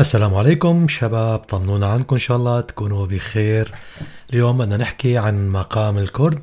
السلام عليكم شباب طمنونا عنكم إن شاء الله تكونوا بخير. اليوم بدنا نحكي عن مقام الكرد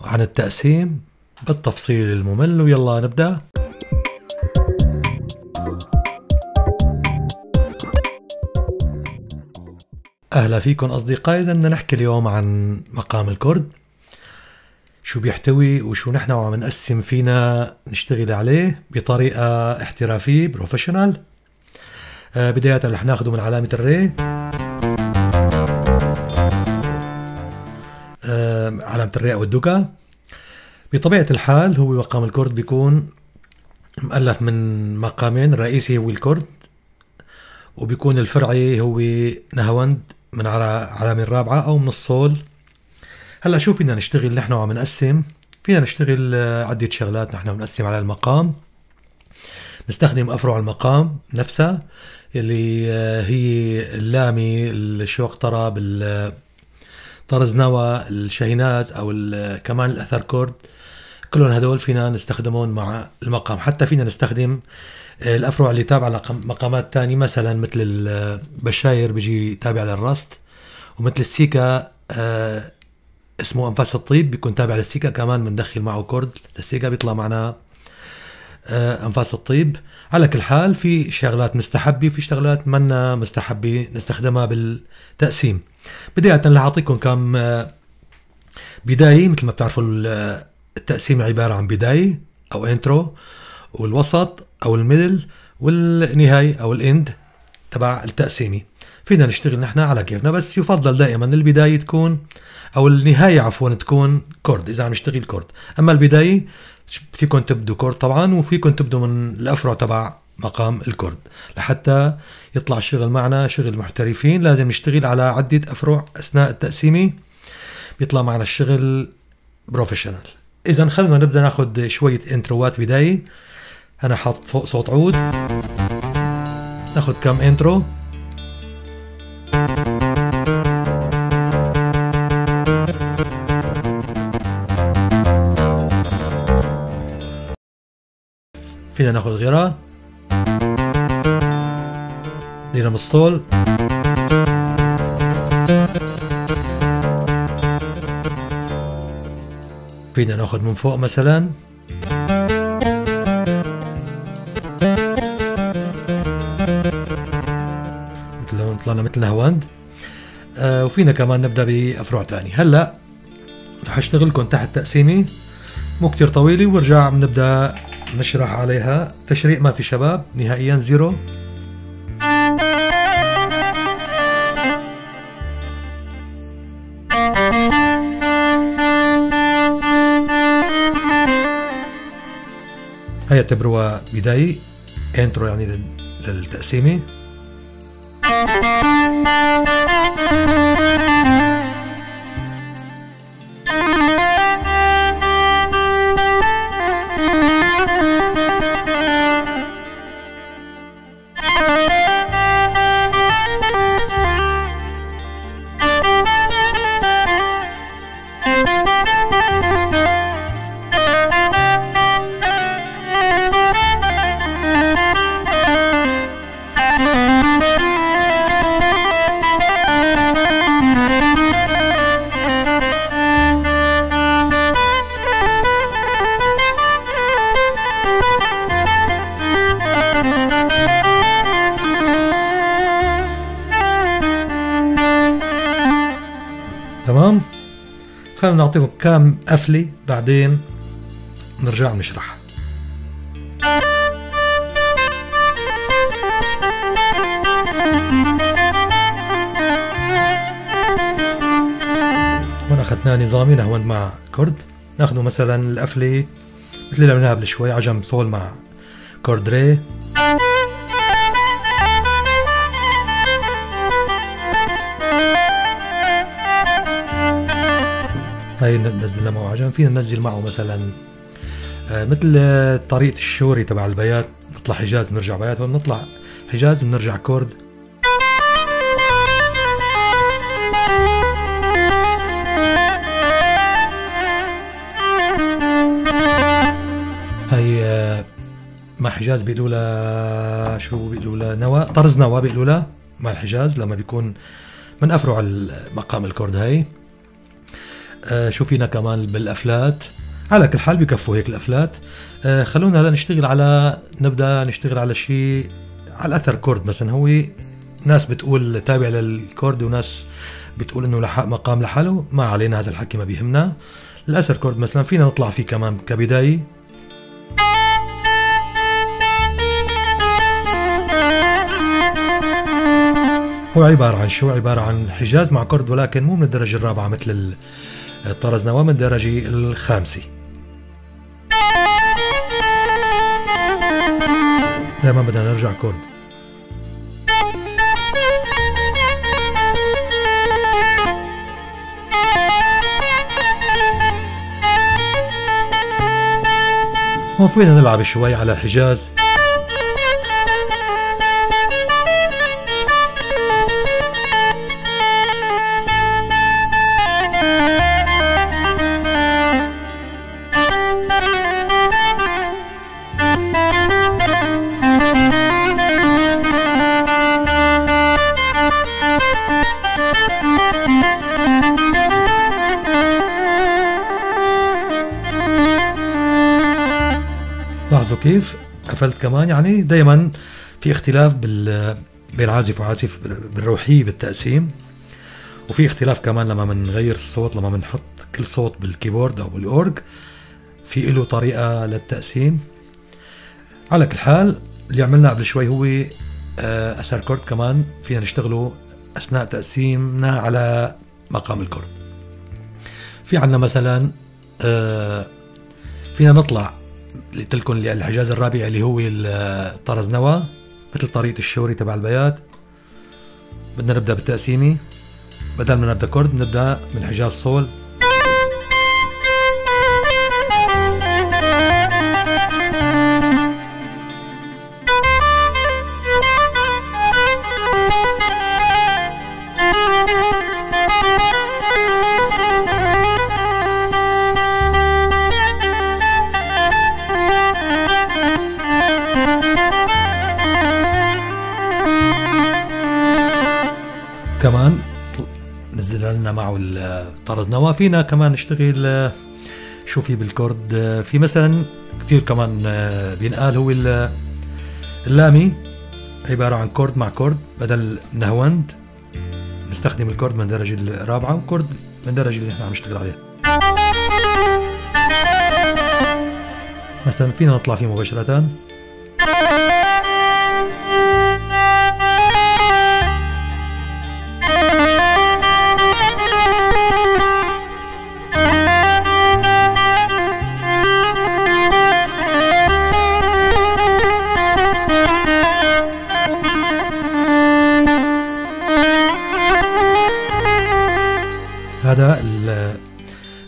وعن التقسيم بالتفصيل الممل ويلا نبدأ. أهلا فيكم أصدقائي بدنا نحكي اليوم عن مقام الكرد. شو بيحتوي وشو نحن وعم نقسم فينا نشتغل عليه بطريقة احترافية بروفيشنال بداية رح ناخده من علامة الري. آه، علامة الري أو الدوكا. بطبيعة الحال هو مقام الكرد بيكون مؤلف من مقامين الرئيسي هو الكرد وبيكون الفرعي هو نهوند من على علامة الرابعة أو من الصول. هلأ شو فينا نشتغل؟ نحن وعم نقسم. فينا نشتغل آه، عدة شغلات نحن ونقسم على المقام. نستخدم أفرع المقام نفسها. اللي آه، هي اللامي الشوق طرب طرز نوى الشهيناز أو كمان الأثر كورد. كلهم هدول فينا نستخدمهم مع المقام. حتى فينا نستخدم آه، الأفرع اللي تابعه لمقامات تانية مثلا مثل البشاير بيجي تابع للرست ومثل السيكا آه، اسمه أنفاس الطيب بيكون تابع للسيكا كمان بندخل معه كورد. للسيكا بيطلع معنا آه، أنفاس الطيب. على كل حال في شغلات مستحبة وفي شغلات منا مستحبة نستخدمها بالتقسيم. بداية رح أعطيكم كم آه، بداية. مثل ما بتعرفوا التقسيم عبارة عن بداية أو intro والوسط أو ال middle والنهاية أو ال end تبع التقسيمي فينا نشتغل نحن على كيفنا بس يفضل دائما البداية تكون أو النهاية عفوا تكون كورد إذا عم نشتغل كورد. أما البداية فيكم تبدوا كورد طبعا وفيكم تبدوا من الأفرع تبع مقام الكرد. لحتى يطلع الشغل معنا شغل محترفين لازم نشتغل على عدة أفرع أثناء التقسيمة بيطلع معنا الشغل professional إذا خلينا نبدأ ناخذ شوية إنتروات بداية. أنا حاط فوق صوت عود. ناخذ كم intro. ناخذ غيرها. دينا الصول. فينا ناخذ من فوق مثلا. مثل طلعنا مثل نهواند آه وفينا كمان نبدأ بافرع ثانية هلأ رح اشتغلكم تحت تقسيمي. مو كتير طويلة وارجع بنبدا نشرح عليها. تشريق ما في شباب نهائيا zero. هي اعتبروها بداية. intro يعني للتقسيمة. خلينا نعطيكم كام قفلة بعدين نرجع نشرح. هون أخذنا نظامي نهون مع كرد ناخذه مثلا القفلة مثل اللي عملناها قبل شوي عجم صول مع كورد ري. هاي نزلنا معه عجم فينا ننزل معه مثلا آه، مثل طريقة الشوري تبع البيات. نطلع حجاز بنرجع بيات. هون نطلع حجاز بنرجع كورد. هاي آه، مع حجاز بيقولوا لها شو بيقولوا لها نوى طرز نوى بيقولوا لها مع الحجاز لما بيكون من أفرع المقام الكورد هاي. آه شو فينا كمان بالقفلات؟ على كل حال بكفوا هيك القفلات. آه خلونا هلا نشتغل على نبدأ نشتغل على شيء على الاثر كورد مثلا. هو ناس بتقول تابع للكورد وناس بتقول إنه لحق مقام لحاله. ما علينا هذا الحكي ما بيهمنا. الأثر كورد مثلا فينا نطلع فيه كمان كبداية. هو عبارة عن شو؟ عبارة عن حجاز مع كرد ولكن مو من الدرجة الرابعة مثل الطرز نواه من الدرجة الخامسة دائما بدنا نرجع كورد. هون فينا نلعب شوي على الحجاز قفلت كمان يعني دائما في اختلاف بال بين عازف وعازف بالروحية بالتقسيم. وفي اختلاف كمان لما بنغير الصوت لما بنحط كل صوت بال keyboard أو بالأورج في له طريقة للتقسيم. على كل حال اللي عملناه قبل شوي هو آه، أثر كورد كمان فينا نشتغله أثناء تقسيمنا على مقام الكورد. في عنا مثلا آه، فينا نطلع اللي الحجاز الرابع اللي هو الطرز نوى مثل طريقة الشوري تبع البيات. بدنا نبدأ بالتقسيمة. بدل ما نبدأ كورد نبدأ من حجاز صول. فينا كمان نشتغل آه، شو في بالكورد؟ آه، في مثلا كثير كمان آه، بينقال هو ال- اللامي عبارة عن كورد مع كورد بدل نهوند نستخدم الكورد من الدرجة الرابعة وكورد من الدرجة اللي إحنا عم نشتغل عليها. مثلا فينا نطلع فيه مباشرة.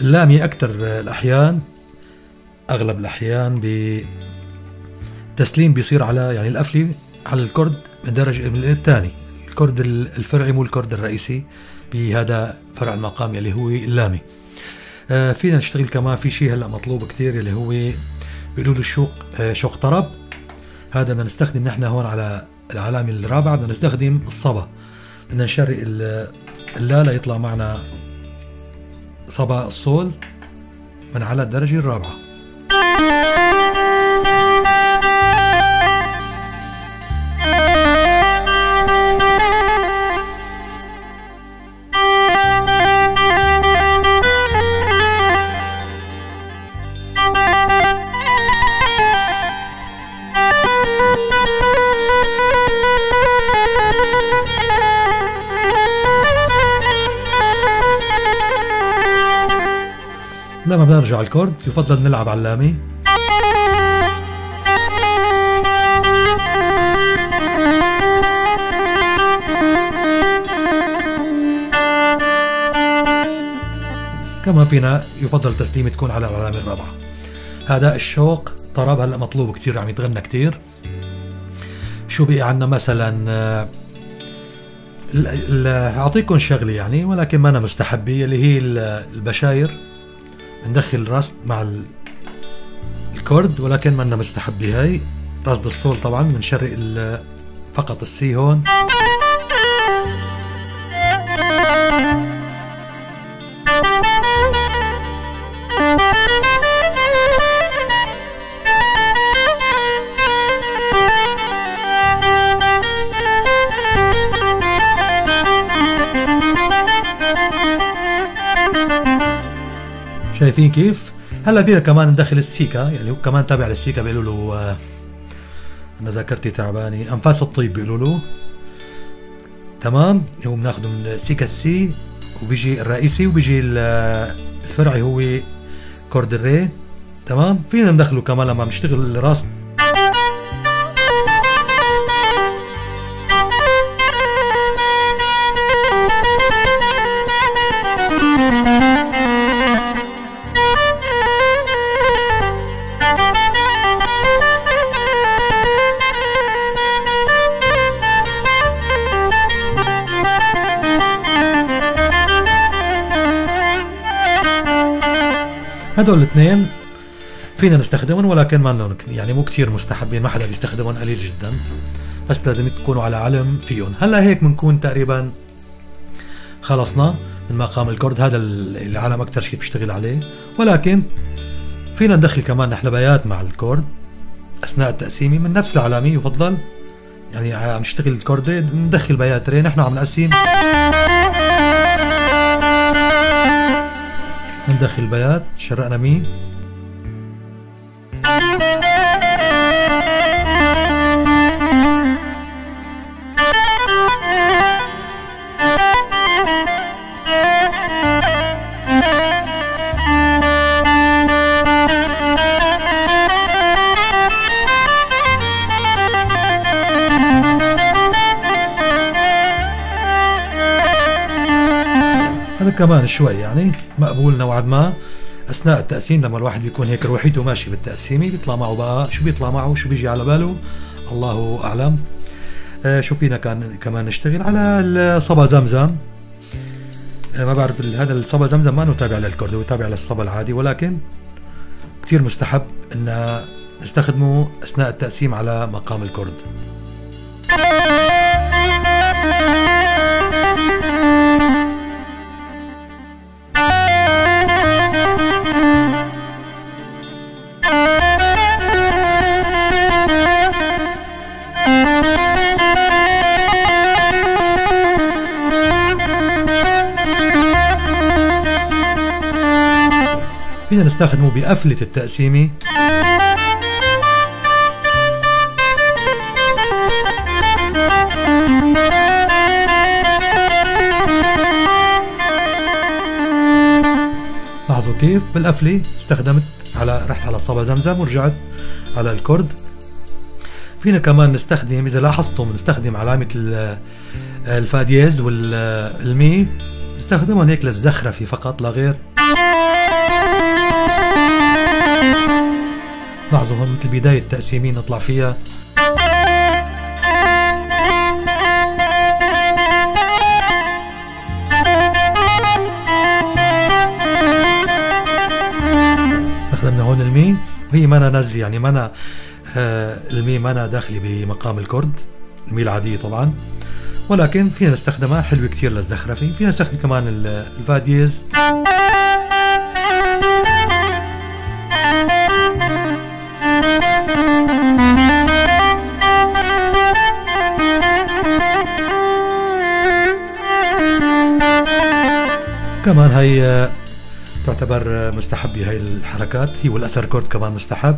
اللامي أكثر الأحيان أغلب الأحيان بتسليم بيصير على يعني القفلة على الكرد من درجة من الثاني الكرد ال- الفرعي مو الكرد الرئيسي بهذا فرع المقام اللي هو اللامي. آه، فينا نشتغل كمان في شيء هلأ مطلوب كثير اللي هو بيقولوا له الشوق آه، شوق طرب. هذا بدنا نستخدم نحن هون على العلامة الرابعة بدنا نستخدم الصبا. بدنا نشرق ال- اللا ليطلع معنا صبا الصول من على الدرجة الرابعة. لما بنرجع الكورد. يفضل نلعب اللامي كمان فينا يفضل تسليمة تكون على العلامة الرابعة. هذا الشوق طرب هلأ مطلوب كتير عم يتغنى كتير. شو بقي عنا مثلا؟ أعطيكم شغلة يعني ولكن ما أنا مستحبة اللي هي ال- البشاير. بندخل راس مع ال- الكورد ولكن ما أنا مستحبه هاي رصد الصول طبعا بنشرق فقط السي هون. شايفين كيف؟ هلا فينا كمان ندخل السيكا يعني هو كمان تابع للسيكا بيقولوا له آه، أنا ذاكرتي تعبانة أنفاس الطيب بيقولوا له. تمام؟ هو بناخده من سيكا السي وبيجي الرئيسي وبيجي آه، الفرعي هو كورد الري تمام؟ فينا ندخله كمان لما بنشتغل الراست هدول الاثنين فينا نستخدمهم ولكن ما لهم يعني مو كثير مستحبين ما حدا بيستخدمهم قليل جدا. بس لازم تكونوا على علم فيهم. هلأ هيك بنكون تقريبا خلصنا من مقام الكورد. هذا العالم أكثر شيء بيشتغل عليه. ولكن فينا ندخل كمان نحن البيات مع الكورد. أثناء التقسيم من نفس العلامه يفضل. يعني عم نشتغل الكورد ندخل بياتي ري نحن عم نقسم. ندخل بيات شرقنا مي كمان شوي يعني مقبول نوعا ما. أثناء التقسيم لما الواحد بيكون هيك روحيته ماشي بالتقسيمه بيطلع معه بقى. شو بيطلع معه؟ شو بيجي على باله؟ الله أعلم. آه شو فينا كان كمان نشتغل على الصبا زمزم. آه ما بعرف هذا الصبا زمزم ما إنه تابع للكرد هو تابع للصبا العادي. ولكن كثير مستحب إن نستخدمه أثناء التقسيم على مقام الكرد. فينا نستخدمه بقفلة التقسيمة لاحظوا كيف بالقفلة استخدمت على رحت على صبا زمزم ورجعت على الكرد. فينا كمان نستخدم إذا لاحظتم نستخدم علامة ال- الفاديز والمي. نستخدمهم هيك للزخرفة فقط لا غير. لاحظوا هون مثل بداية التقسيمين نطلع فيها. استخدمنا هون المي. وهي مانا نازلة يعني مانا آه المي مانا داخلة بمقام الكرد المي العادية طبعا. ولكن فينا نستخدمها حلوة كتير للزخرفة. فينا نستخدم كمان ال- ال fa dièse. كمان هي آه، تعتبر آه، مستحبة هاي الحركات. هي والأثر كورد كمان مستحب.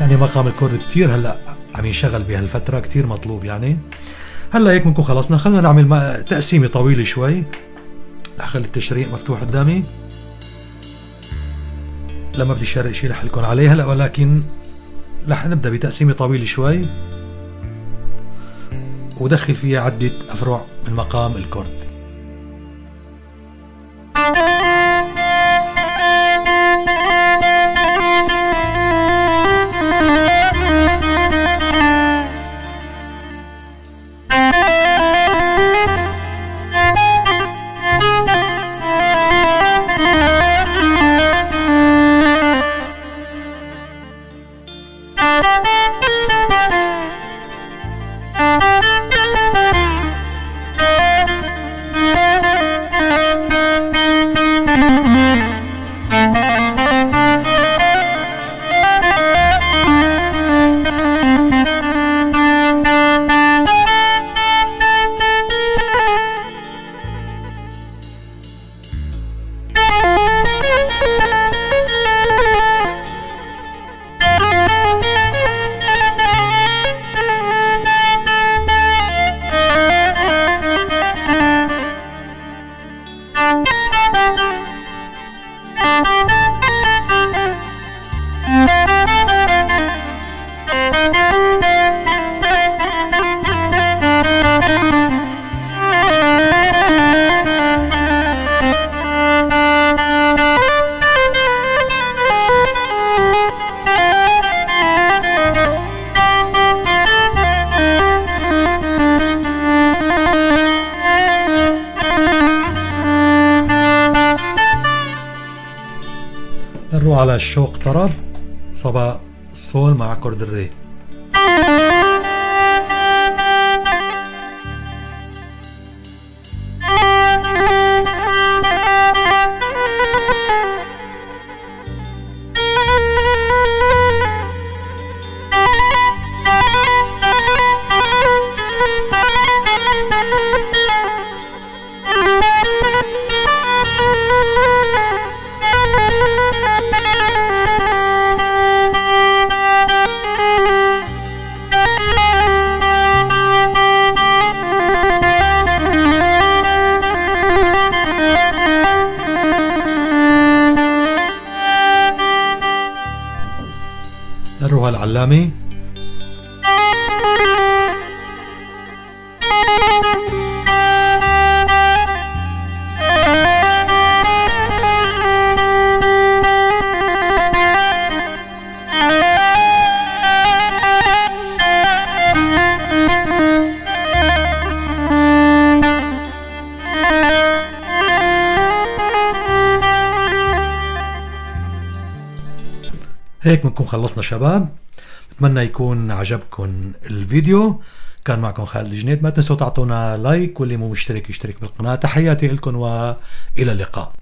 يعني مقام الكورد كتير هلأ عم ينشغل بهالفترة كتير مطلوب يعني. هلأ هيك بنكون خلصنا. خلينا نعمل تقسيمة طويلة شوي. اخلي التشريق مفتوح قدامي. لما بدي شرق شيء رح لكم عليه هلأ ولكن رح نبدأ بتقسيمة طويلة شوي. ودخل فيها عدة أفرع من مقام الكورد الشوق طرب صبا صول مع كورد بنكون خلصنا شباب. بتمنى يكون عجبكم الفيديو. كان معكم خالد الجنيد. ما تنسوا تعطونا لايك واللي مو مشترك يشترك بالقناة. تحياتي لكم وإلى اللقاء.